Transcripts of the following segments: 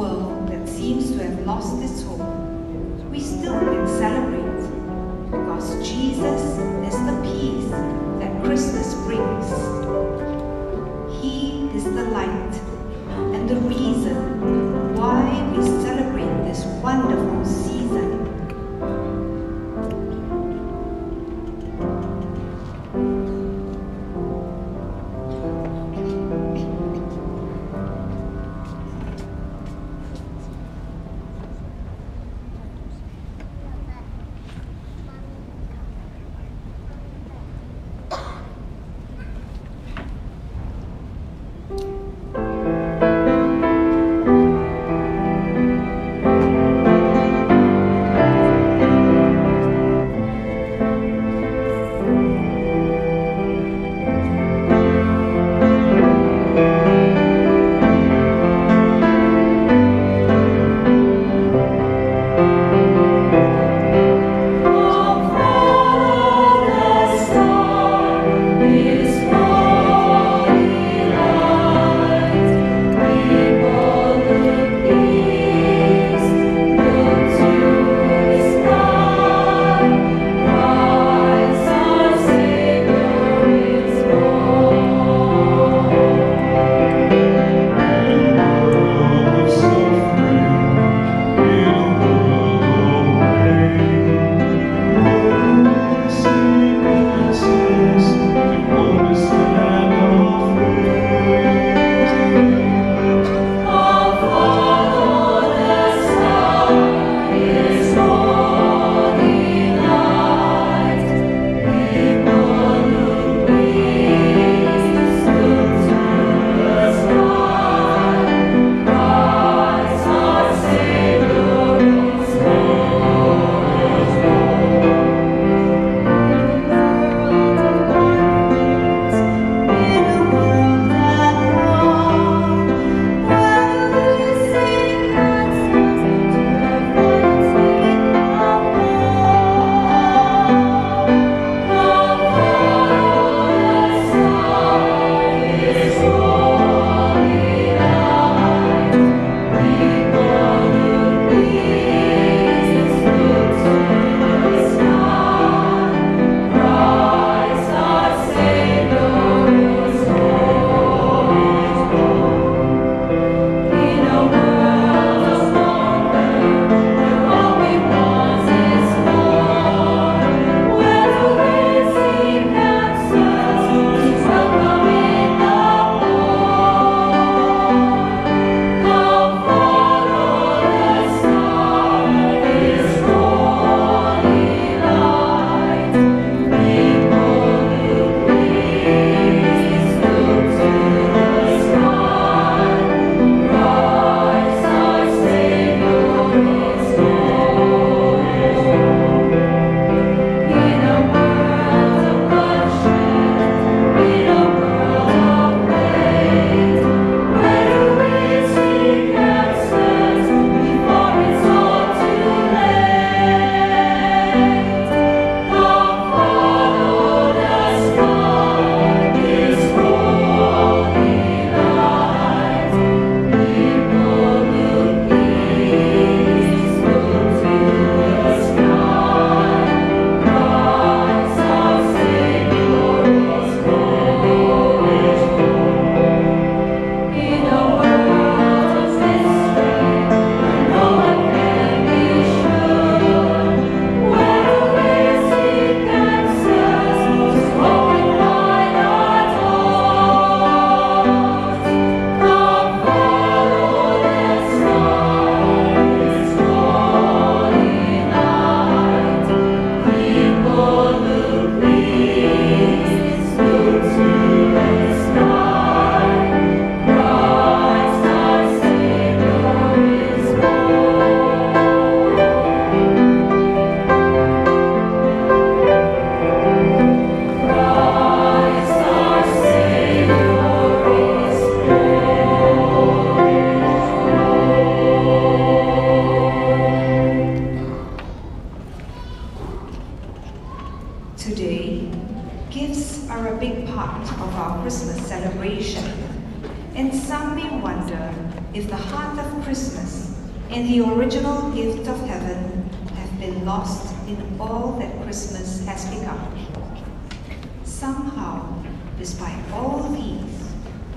world that seems to have lost its hope, we still can celebrate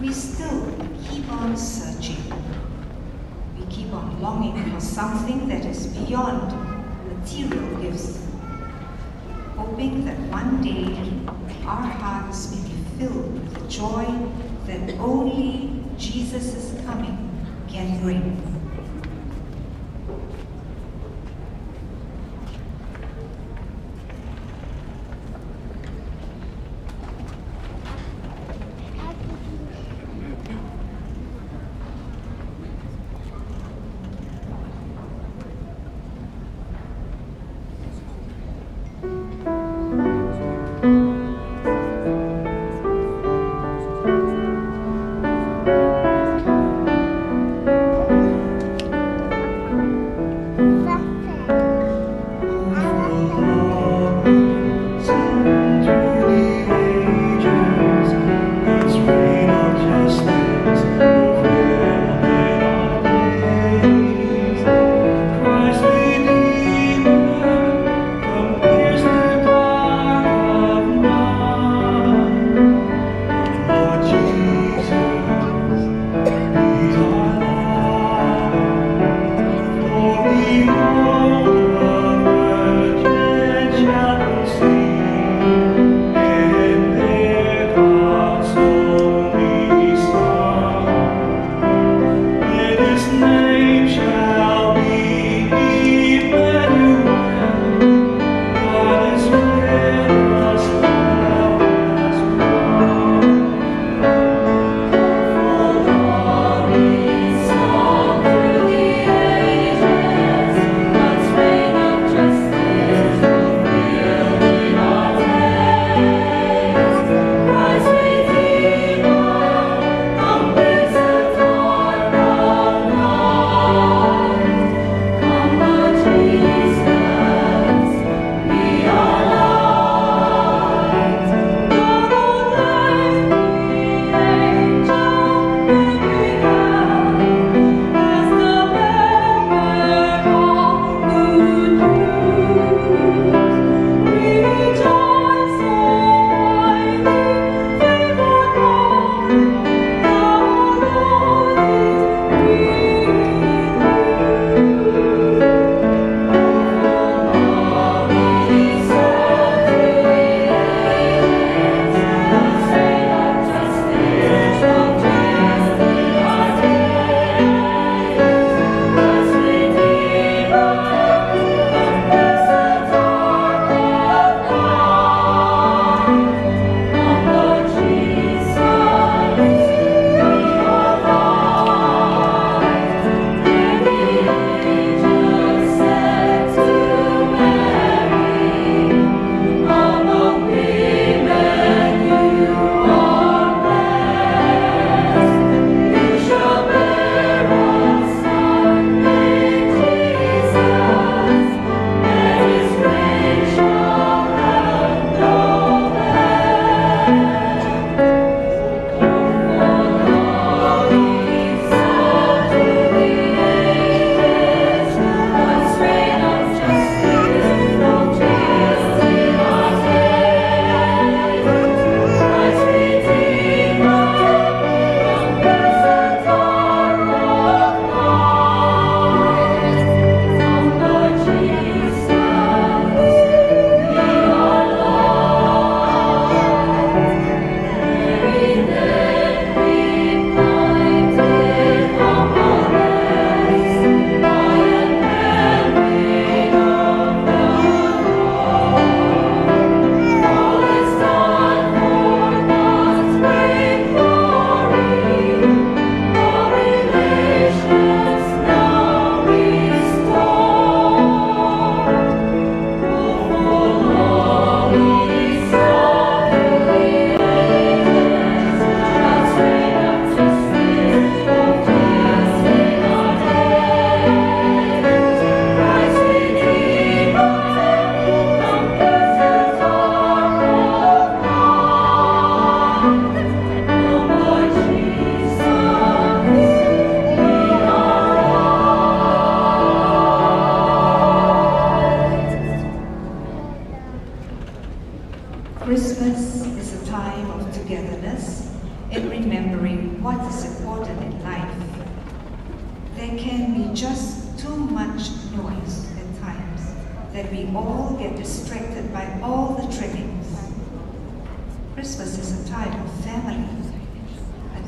we still keep on searching. We keep on longing for something that is beyond material gifts, hoping that one day our hearts may be filled with the joy that only Jesus' coming can bring.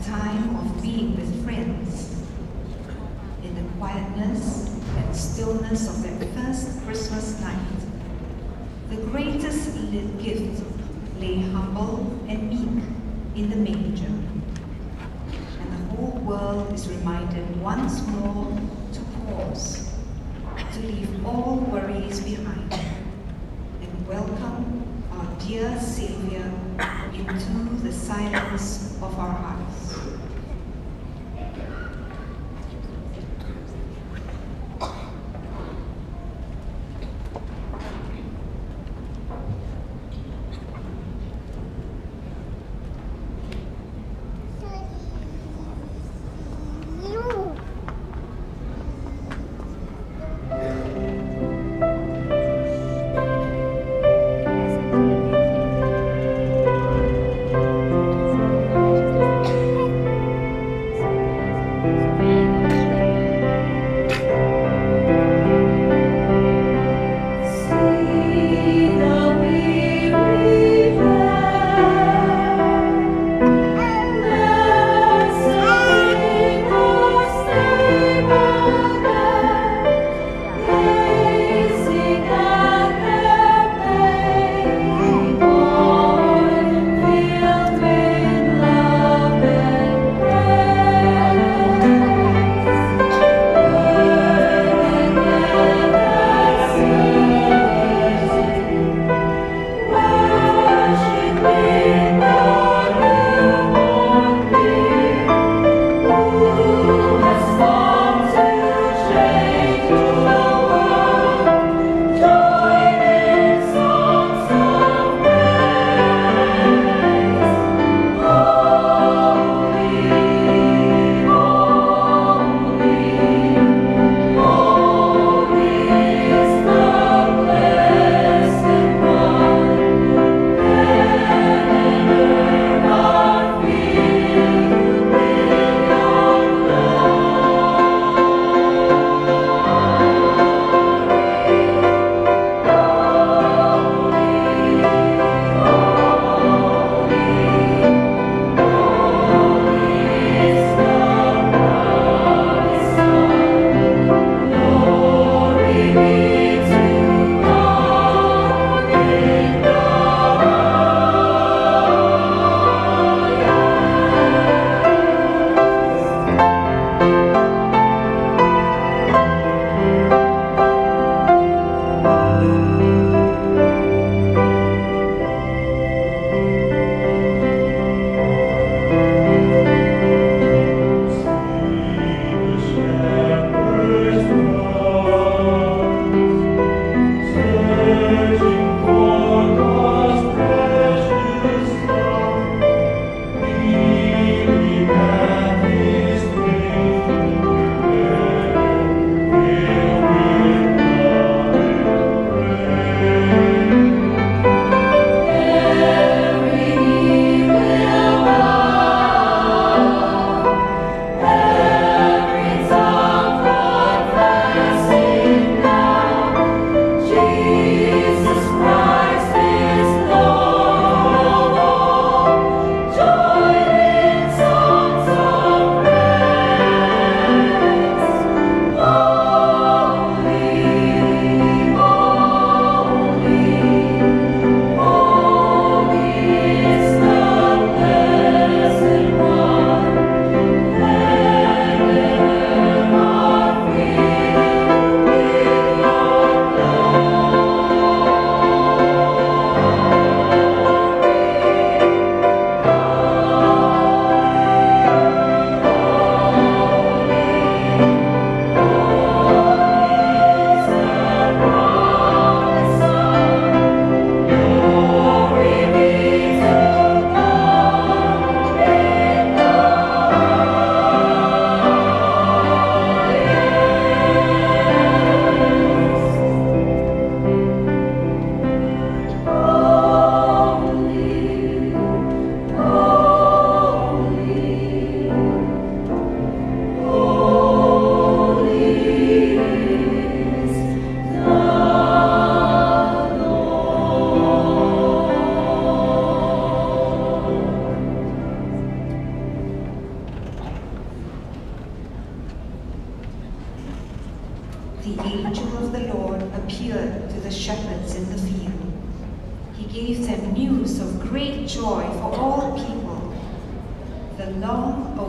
Time of being with friends. In the quietness and stillness of that first Christmas night, the greatest gift lay humble and meek in the manger. And the whole world is reminded once more to pause, to leave all worries behind, and welcome our dear Savior into the silence of our hearts.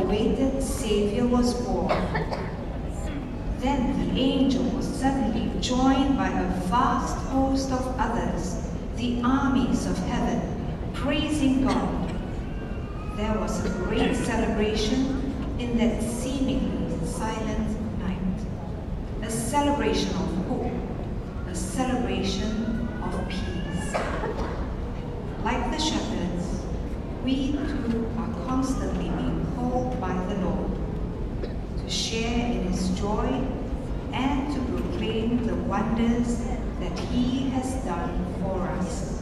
Awaited Savior was born. Then the angel was suddenly joined by a vast host of others, the armies of heaven, praising God. There was a great celebration in that seemingly silent night. a celebration of hope, a celebration of peace. Like the shepherds, we too are constantly being called by the Lord to share in his joy and to proclaim the wonders that he has done for us.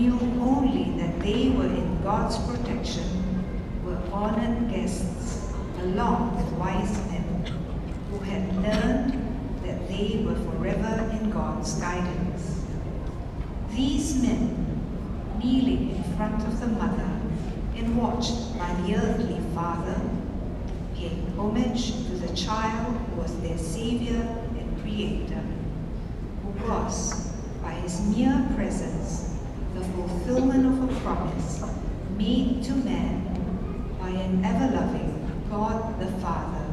Knew only that they were in God's protection, were honored guests along with wise men who had learned that they were forever in God's guidance. These men, kneeling in front of the mother and watched by the earthly father, gave homage to the child who was their savior and creator, who was, by his mere presence, the fulfillment of a promise made to man by an ever-loving God the Father.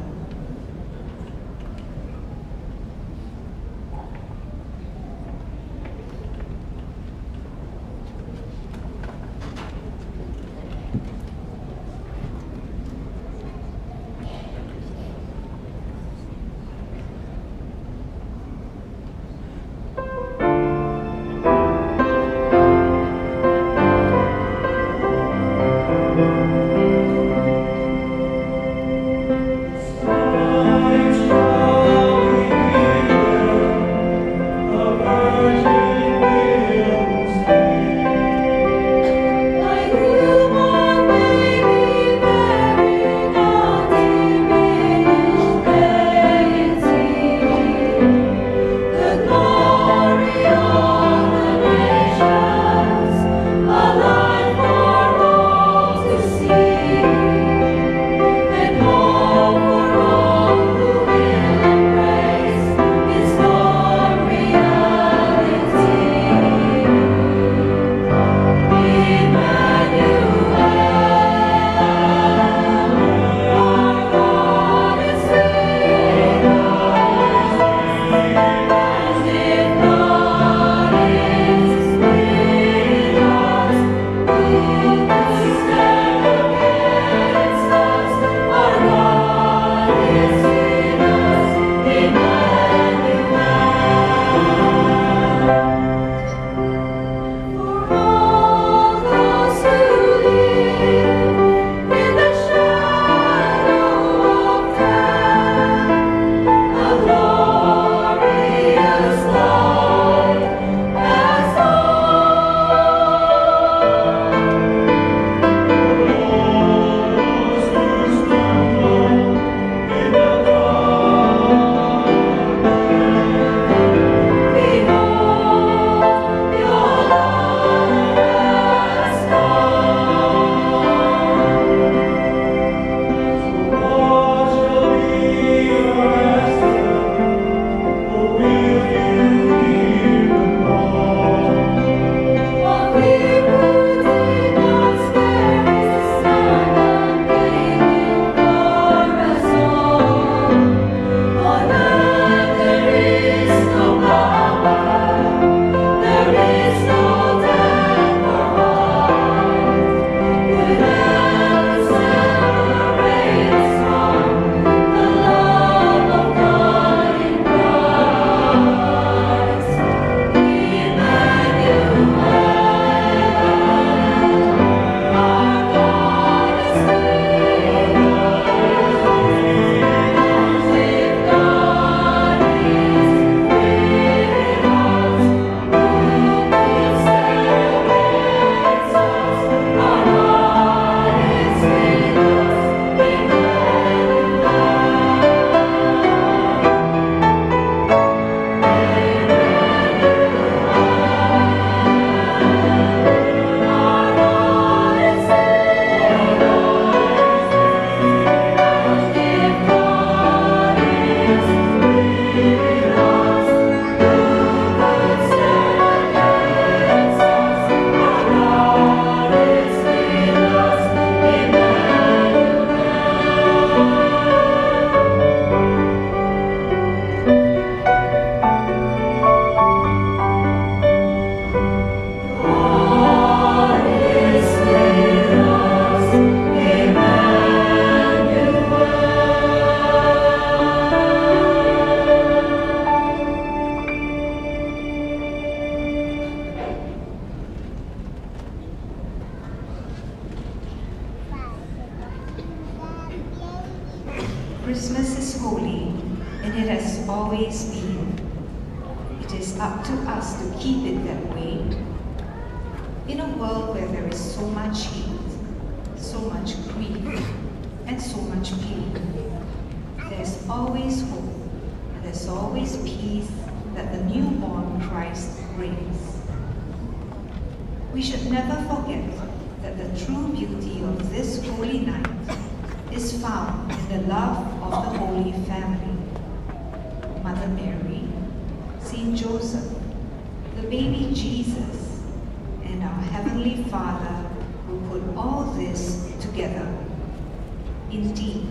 We should never forget that the true beauty of this holy night is found in the love of the Holy Family. Mother Mary, Saint Joseph, the baby Jesus, and our Heavenly Father who put all this together. Indeed,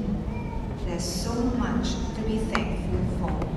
there's so much to be thankful for.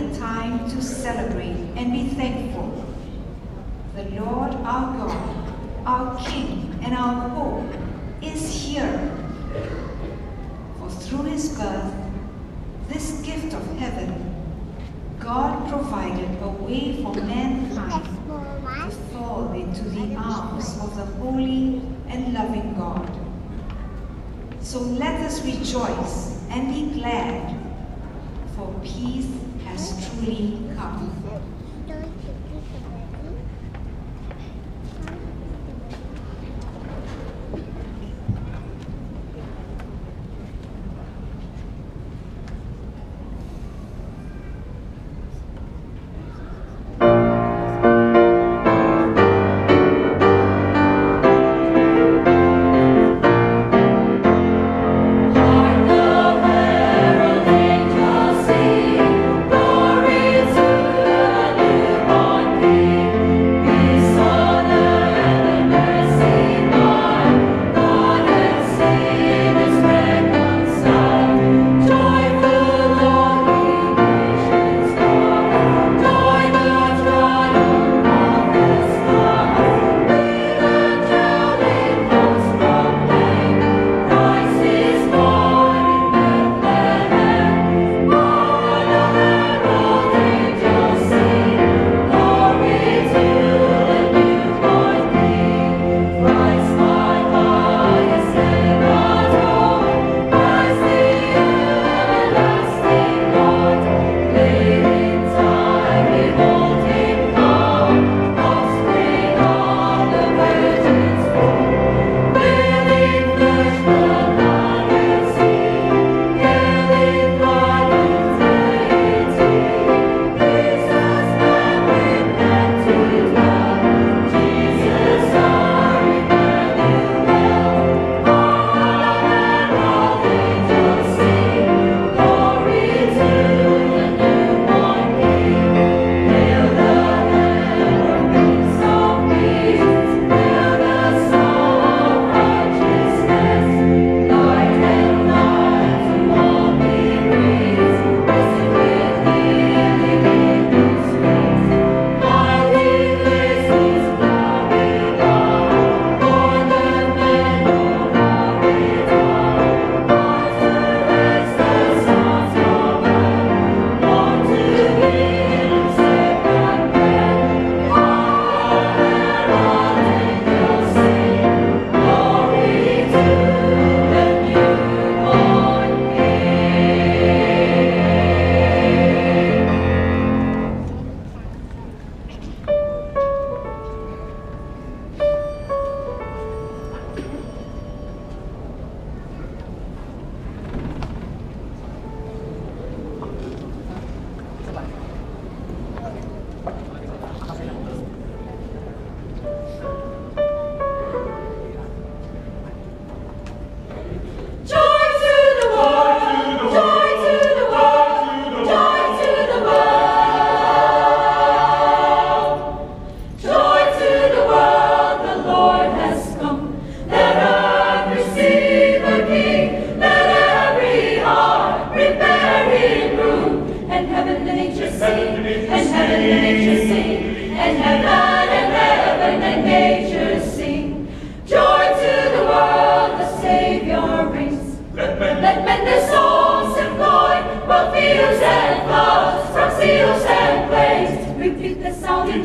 The time to celebrate and be thankful. The Lord our God, our King and our hope is here. For through his birth, this gift of heaven, God provided a way for mankind to fall into the arms of the holy and loving God. So let us rejoice and be glad, for peace truly come.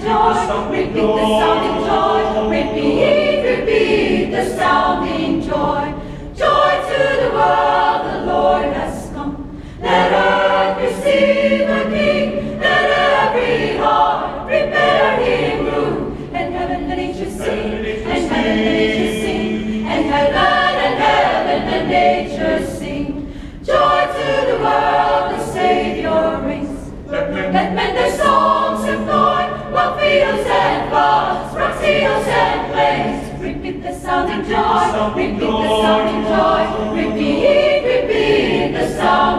Heaven and heaven repeat the song in joy, repeat, repeat the song.